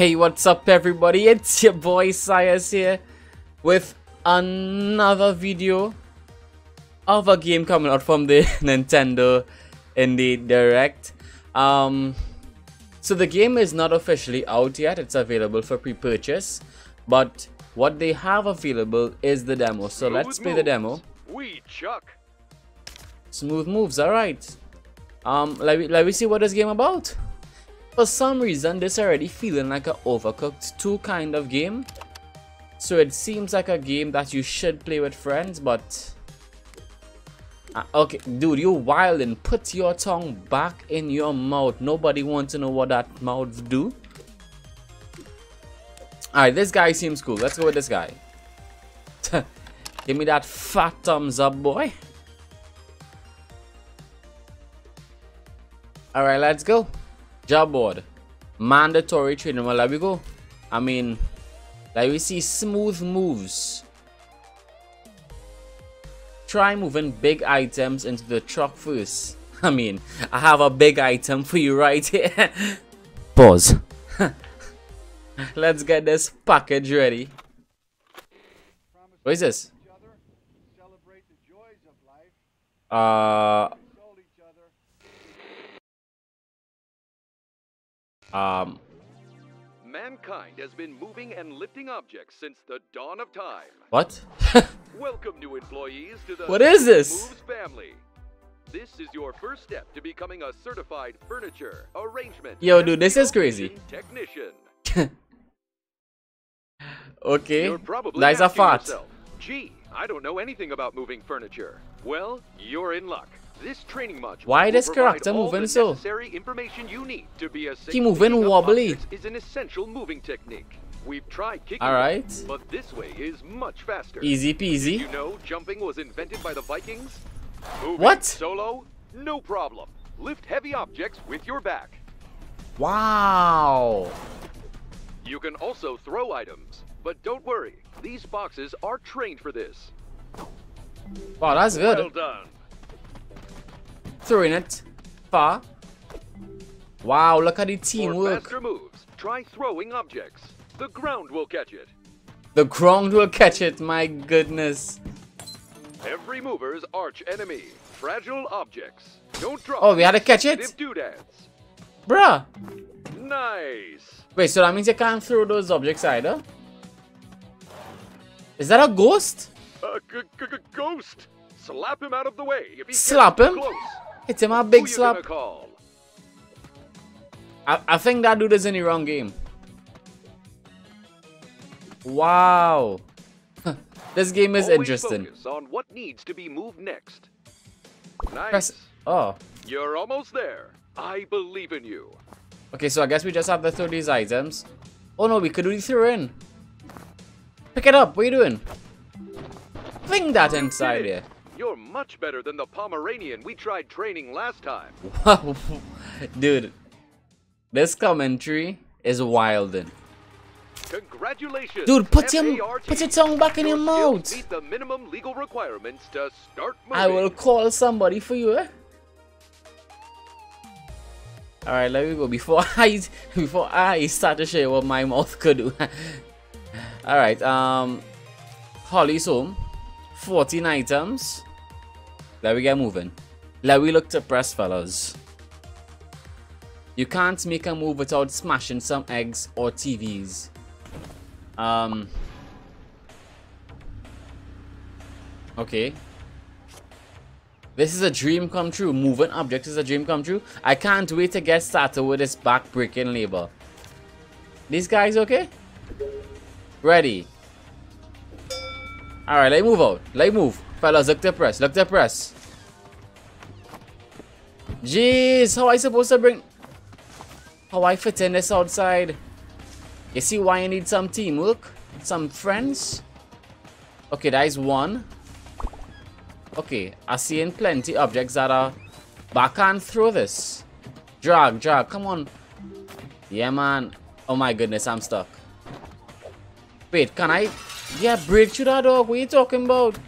Hey, what's up everybody? It's your boy Siahz here with another video of a game coming out from the Nintendo Indie Direct. Um, so the game is not officially out yet, it's available for pre-purchase, but what they have available is the demo. So Smooth let's play moves. the demo. We chuck. Smooth moves, alright. Um, let me, let me see what this game about. For some reason, this already feeling like a Overcooked 2 kind of game. So it seems like a game that you should play with friends, but... Uh, okay, dude, you wild and put your tongue back in your mouth. Nobody wants to know what that mouth do. Alright, this guy seems cool. Let's go with this guy. Give me that fat thumbs up, boy. Alright, let's go. Job board. Mandatory training. Well, let we go. I mean, like we see smooth moves. Try moving big items into the truck first. I mean, I have a big item for you right here. Pause. Let's get this package ready. What is this? Uh, Um, Mankind has been moving and lifting objects since the dawn of time. What? Welcome, new employees, to the What is this? Moves family. This is your first step to becoming a certified furniture arrangement. Yo, dude, this is crazy. Technician. okay. You're probably nice a fart. Yourself, Gee, I don't know anything about moving furniture. Well, you're in luck. This training module Why this character moving so? Information you need to be a he moving wobbly. Is an essential moving technique. We've tried kicking, All right. but this way is much faster. Easy peasy. You know jumping was invented by the Vikings? Moving what? Solo? No problem. Lift heavy objects with your back. Wow. You can also throw items, but don't worry. These boxes are trained for this. Wow, that's good. Well done throwing it far. Wow, look at the teamwork. For faster moves, try throwing objects. The ground will catch it. The ground will catch it, my goodness. Every mover's arch enemy. Fragile objects. Don't drop. Oh, we had to catch it? Doodads. Bruh. Nice. Wait, so that means you can't throw those objects either? Is that a ghost? A ghost. Slap him out of the way. Slap him? Close. Hit him a big slap. I, I think that dude is in the wrong game. Wow. this game is Always interesting. On what needs to be moved next. Nice. Press oh. You're almost there. I believe in you. Okay, so I guess we just have to throw these items. Oh no, we could really throw in. Pick it up. What are you doing? Fling that inside here. You're much better than the Pomeranian we tried training last time. Wow, dude, this commentary is wildin'. Congratulations. Dude, put your put your tongue back in your, your mouth. Meet the minimum legal requirements to start moving. I will call somebody for you, eh? Alright, let me go before I before I start to show you what my mouth could do. Alright, um Holly's home. 14 items. Let we get moving. Let we look to press, fellas. You can't make a move without smashing some eggs or TVs. Um. Okay. This is a dream come true. Moving objects is a dream come true. I can't wait to get started with this back-breaking labor. These guys okay? Ready. Alright, let move out. Let move. Fellas, look to press. Look to press. Jeez, how I supposed to bring... How I fit in this outside? You see why I need some teamwork? Some friends? Okay, that is one. Okay, I see in plenty objects that are... But I can't throw this. Drag, drag, come on. Yeah, man. Oh my goodness, I'm stuck. Wait, can I... Yeah, break through that dog. What are you talking about?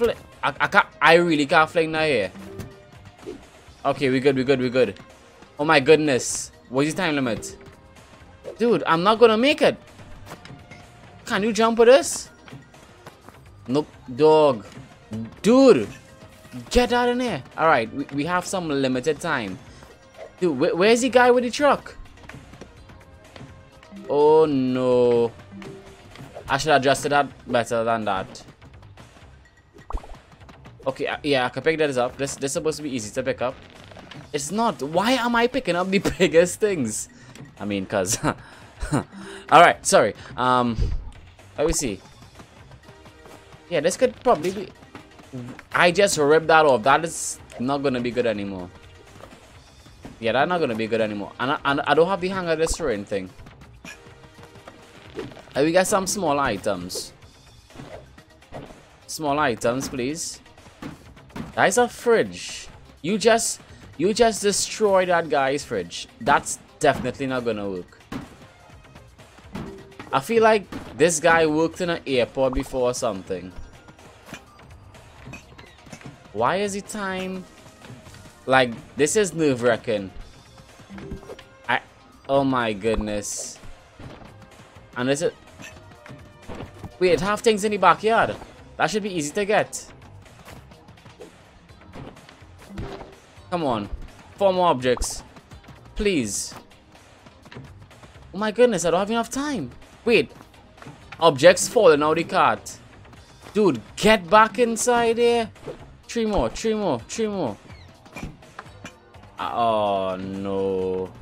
Fl I, I can't. I really can't fling that here. Okay, we're good, We're good, We're good. Oh my goodness. What's the time limit? Dude, I'm not gonna make it. Can you jump with this? Nope, dog. Dude, get out of there. Alright, we, we have some limited time. Dude, wh where's the guy with the truck? Oh no. I should have adjusted that better than that. Okay, uh, yeah, I can pick that up. This, this is supposed to be easy to pick up. It's not. Why am I picking up the biggest things? I mean, cause. Alright, sorry. Um, let me see. Yeah, this could probably be... I just ripped that off. That is not gonna be good anymore. Yeah, that's not gonna be good anymore. And I, and I don't have the hang of this or anything. And we got some small items. Small items, please. That's a fridge. You just you just destroy that guy's fridge. That's definitely not gonna work. I feel like this guy worked in an airport before or something. Why is it time? Like, this is nerve-wracking. I... Oh my goodness. And is it... Wait, have things in the backyard. That should be easy to get. Come on. Four more objects. Please. Oh my goodness, I don't have enough time. Wait. Objects falling out the cart. Dude, get back inside here. Three more, three more, three more. Oh no.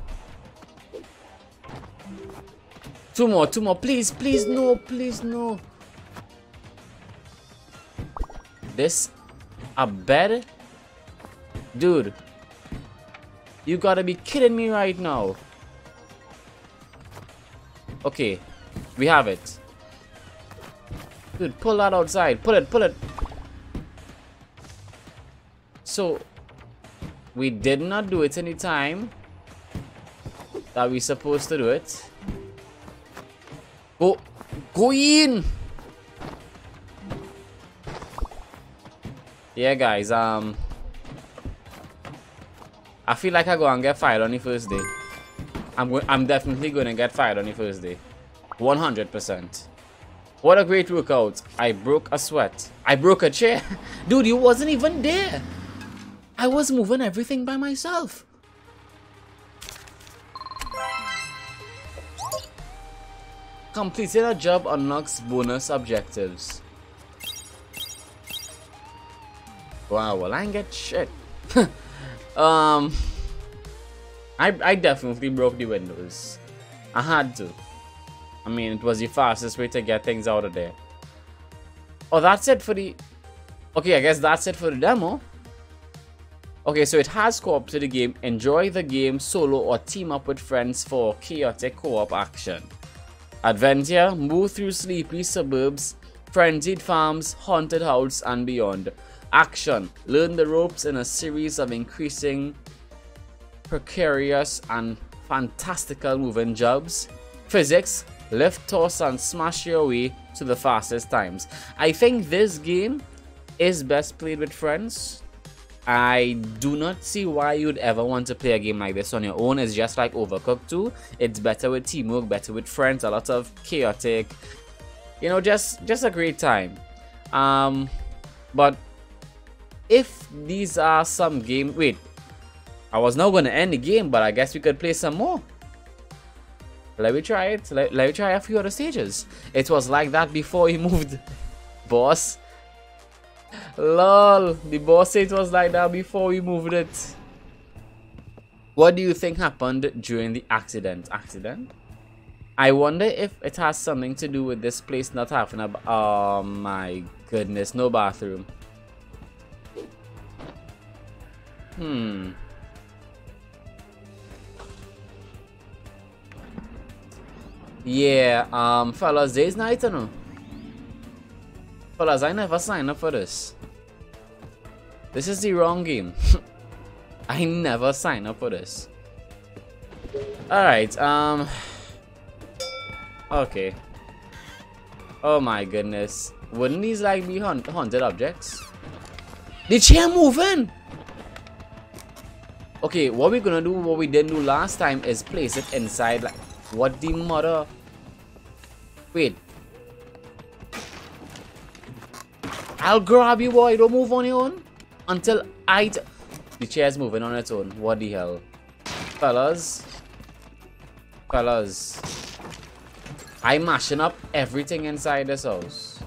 Two more, two more. Please, please, no, please, no. This a bed? Dude. You gotta be kidding me right now. Okay. We have it. Dude, pull that outside. Pull it, pull it. So, we did not do it any time that we supposed to do it. Go, go in. Yeah, guys. Um, I feel like I go and get fired on the first day. I'm I'm definitely gonna get fired on the first day. 100%. What a great workout. I broke a sweat. I broke a chair. Dude, you wasn't even there. I was moving everything by myself. Completing a job unlocks bonus objectives. Wow, well I ain't get shit. um, I, I definitely broke the windows. I had to. I mean, it was the fastest way to get things out of there. Oh, that's it for the... Okay, I guess that's it for the demo. Okay, so it has co-op to the game. Enjoy the game solo or team up with friends for chaotic co-op action. Adventure, move through sleepy suburbs, frenzied farms, haunted house, and beyond. Action, learn the ropes in a series of increasing precarious and fantastical moving jobs. Physics, lift, toss, and smash your way to the fastest times. I think this game is best played with friends. I do not see why you'd ever want to play a game like this on your own. It's just like Overcooked 2. It's better with teamwork, better with friends, a lot of chaotic, you know, just just a great time. Um, but if these are some game, wait, I was not going to end the game, but I guess we could play some more. Let me try it. Let, let me try a few other stages. It was like that before he moved. Boss. Lol. The boss it was like that before we moved it. What do you think happened during the accident? Accident? I wonder if it has something to do with this place not having a... Oh my goodness. No bathroom. Hmm. Yeah, um, fellas, there's night, you know. Fellas, I never signed up for this. This is the wrong game. I never signed up for this. Alright, um... Okay. Oh my goodness. Wouldn't these like be haunted objects? The chair moving! Okay, what we're gonna do, what we didn't do last time is place it inside like What the mother? Wait. I'll grab you, boy. Don't move on your own until I. the chair's moving on its own. What the hell? Fellas. Fellas. I'm mashing up everything inside this house.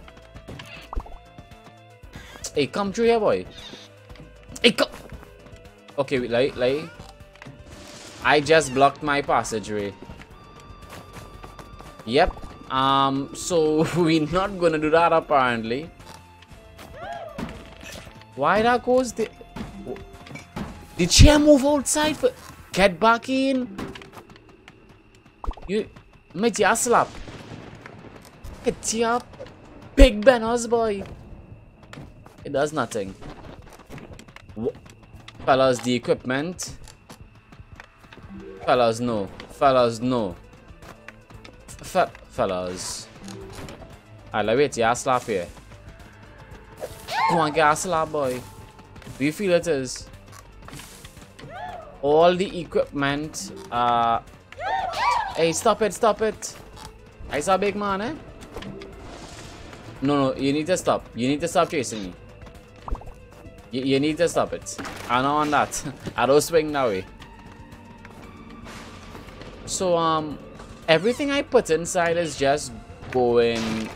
Hey, come through here, boy. Hey, come. Okay, wait, like. I just blocked my passageway. Yep. Um, so we're not gonna do that apparently. Why that goes the... The chair move outside for... Get back in. You... Mate, you slap. Get up. Big Bennos, boy. It does nothing. Fellas, the equipment. Fellas, no. Fellas, no. Fe fellas. Alright, wait, yeah, slap here. Come on, gas slap, boy. Do you feel it is? All the equipment, uh... Hey, stop it, stop it. I saw big man, eh? No, no, you need to stop. You need to stop chasing me. You, you need to stop it. I know on that. I don't swing that way. So, um, everything I put inside is just going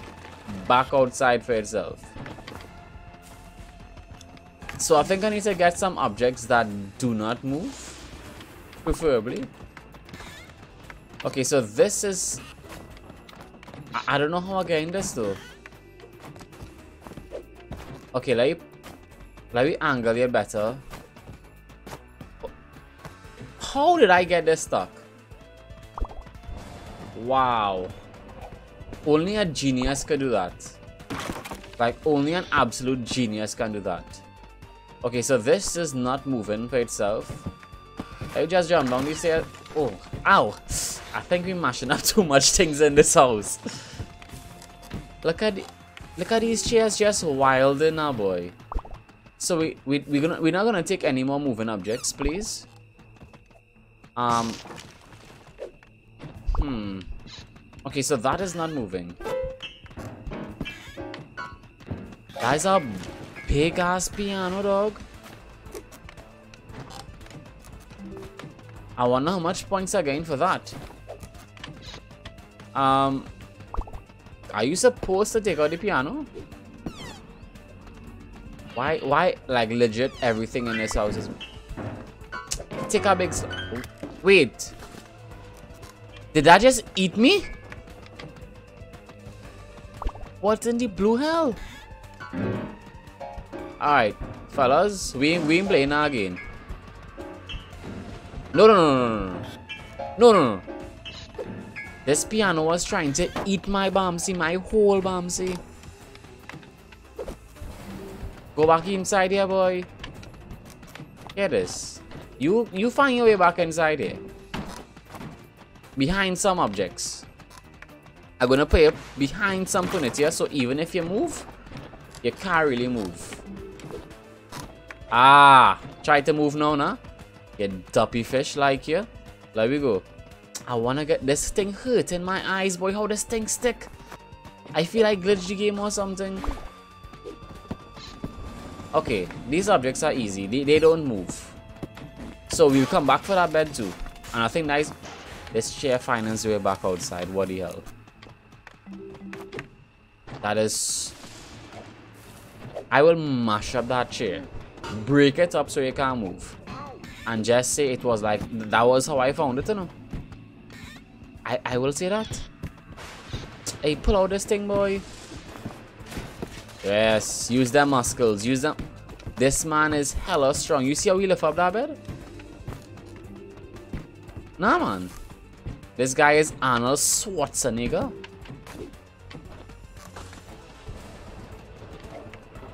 back outside for itself. So I think I need to get some objects that do not move, preferably. Okay, so this is... I, I don't know how I'm getting this though. Okay, let me, let me angle it better. How did I get this stuck? Wow. Only a genius can do that. Like, only an absolute genius can do that. Okay, so this is not moving for itself. I just jumped down these stairs. Oh, ow. I think we're mashing up too much things in this house. look at look at these chairs just wild now, ah, boy. So we we we gonna we're not gonna take any more moving objects, please. Um, Hmm. Okay, so that is not moving. That is a big ass piano, dog. I wonder how much points I gained for that. Um, are you supposed to take out the piano? Why, why, like legit everything in this house is... Take a big... Wait. Did that just eat me? What in the blue hell? Alright, fellas, we, we ain't playing again. No, no, no, no, no, no, no, no. This piano was trying to eat my Bamsi, my whole Bamsi. Go back inside here, boy. Get this. You, you find your way back inside here behind some objects. I'm gonna you behind some furniture so even if you move, you can't really move. Ah, try to move now, nah? You duppy fish like you. There we go. I wanna get this thing hurt in my eyes, boy. How this thing stick? I feel like glitched the game or something. Okay, these objects are easy. They, they don't move. So we'll come back for that bed too. And I think nice this chair finds way back outside. What the hell? That is... I will mash up that chair. Break it up so you can't move. And just say it was like... That was how I found it, you know? I, I will say that. Hey, pull out this thing, boy. Yes, use them muscles. Use them. This man is hella strong. You see how he lift up that bed? Nah, man. This guy is Arnold Schwarzenegger.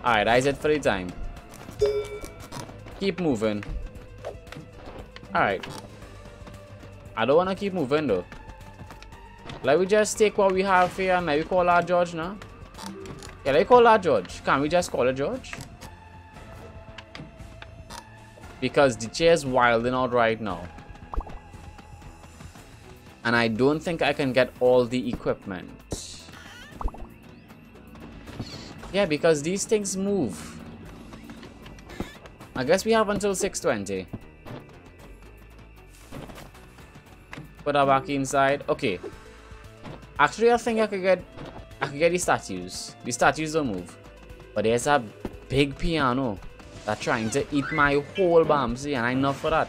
Alright, that's it for the time. Keep moving. Alright. I don't want to keep moving though. Let me just take what we have here and maybe call our George now. Yeah, let call our George. Can we just call it George? Because the chair's wilding out right now. And I don't think I can get all the equipment. Yeah, because these things move. I guess we have until 620. Put our back inside. Okay. Actually, I think I could get... I could get the statues. The statues don't move. But there's a big piano that's trying to eat my whole Bamsi and I know for that.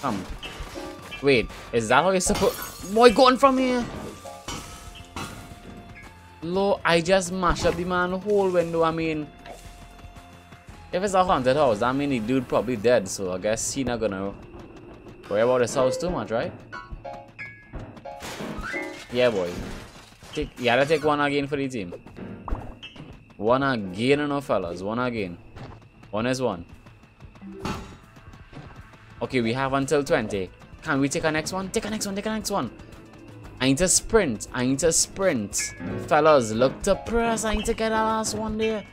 Come. Wait, is that how you're supposed... Boy, going from here! Lo, I just mashed up the man whole window, I mean... If it's a haunted house, I mean the dude probably dead, so I guess he not gonna worry about his house too much, right? Yeah, boy. Take, you gotta take one again for the team. One again, no fellas. One again. One is one. Okay, we have until 20. Can we take a next one? Take a next one, take a next one. I need to sprint. I need to sprint. Fellas, look to press. I need to get that last one there.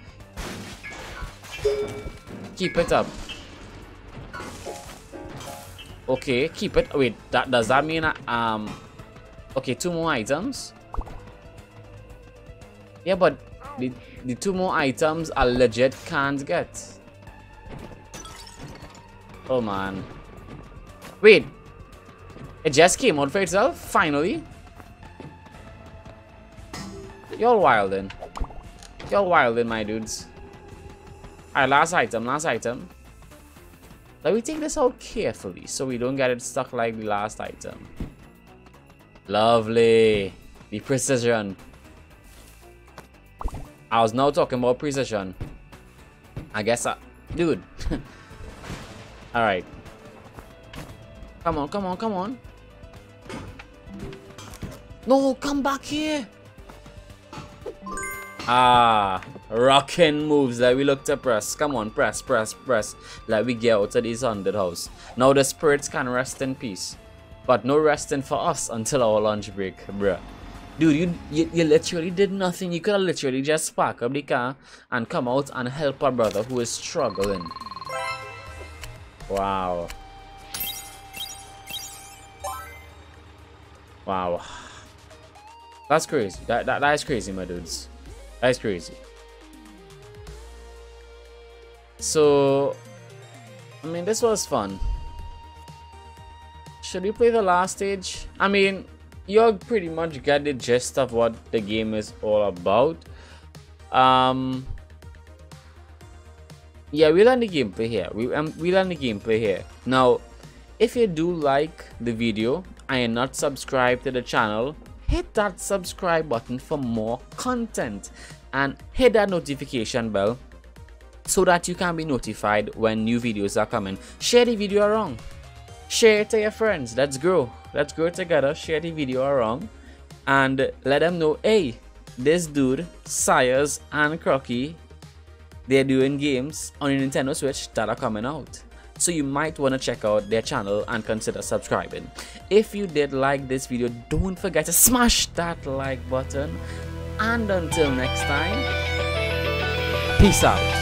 Keep it up. Okay, keep it. Wait, that does that mean I, um okay, two more items? Yeah, but the the two more items I legit can't get. Oh man. Wait. It just came out for itself? Finally? Y'all wildin'. Y'all wildin', my dudes. Alright, last item, last item. Let me take this out carefully so we don't get it stuck like the last item. Lovely. The precision. I was now talking about precision. I guess I... Dude. Alright. Come on, come on, come on. No, come back here. Ah, rocking moves that we look to press. Come on, press, press, press. Let we get out of this haunted house. Now the spirits can rest in peace. But no resting for us until our lunch break, bruh. Dude, you, you, you literally did nothing. You could have literally just park up the car and come out and help our brother who is struggling. Wow. Wow. That's crazy. That, that, that is crazy, my dudes. That is crazy. So, I mean, this was fun. Should we play the last stage? I mean, you'll pretty much get the gist of what the game is all about. Um, yeah, we learn the gameplay here. We um, we learn the gameplay here. Now, if you do like the video and you're not subscribed to the channel, hit that subscribe button for more content and hit that notification bell so that you can be notified when new videos are coming. Share the video around. Share it to your friends. Let's grow. Let's grow together. Share the video around and let them know, hey, this dude, Siahz and Crocky, they're doing games on Nintendo Switch that are coming out. So you might want to check out their channel and consider subscribing. If you did like this video, don't forget to smash that like button. And until next time, peace out.